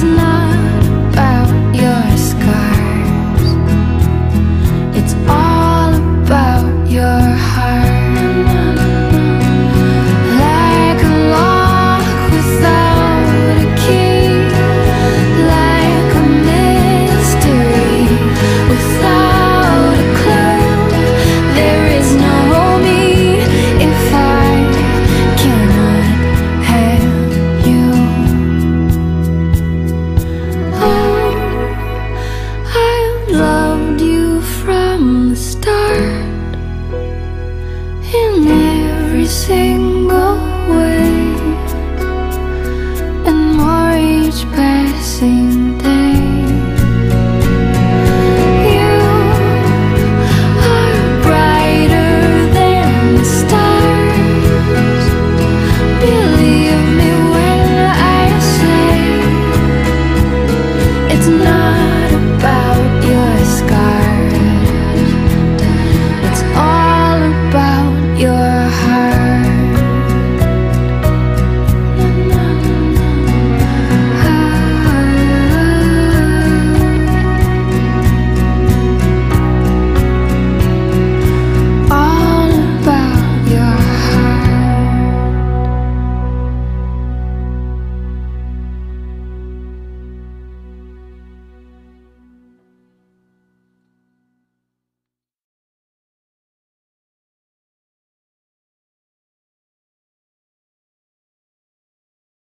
tonight sing.